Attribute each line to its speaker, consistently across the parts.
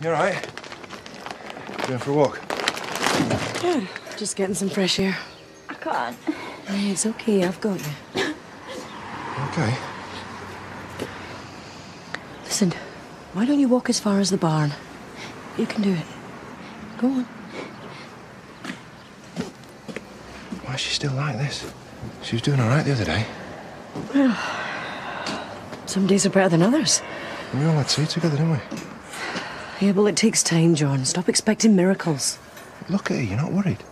Speaker 1: You all right? Going for a walk?
Speaker 2: Yeah, just getting some fresh air.
Speaker 3: I can't.
Speaker 2: Hey, it's okay, I've got you.
Speaker 1: Okay.
Speaker 2: Listen, why don't you walk as far as the barn? You can do it. Go on.
Speaker 1: Why is she still like this? She was doing all right the other day.
Speaker 2: Well, some days are better than others.
Speaker 1: We all had tea together, didn't we?
Speaker 2: Yeah, well, it takes time, John. Stop expecting miracles.
Speaker 1: Look at her, you're not worried.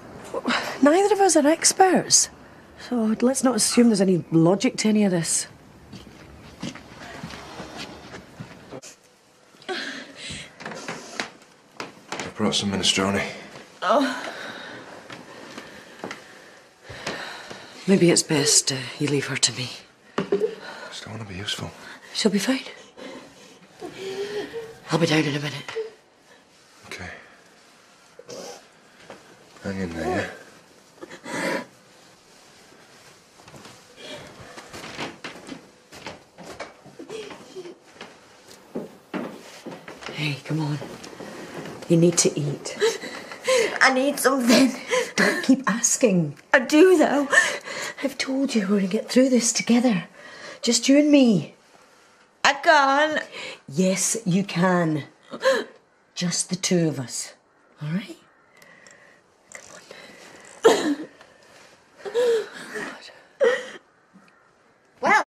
Speaker 2: Neither of us are experts. So let's not assume there's any logic to any of this.
Speaker 1: I brought some minestrone. Oh.
Speaker 2: Maybe it's best uh, you leave her to me.
Speaker 1: I still want to be useful.
Speaker 2: She'll be fine. I'll be down in a minute.
Speaker 1: Okay. Hang in there, yeah?
Speaker 2: Hey, come on. You need to eat.
Speaker 3: I need something.
Speaker 2: Don't keep asking.
Speaker 3: I do, though.
Speaker 2: I've told you we're gonna get through this together. Just you and me.
Speaker 3: I can't.
Speaker 2: Yes, you can. Just the two of us. All right?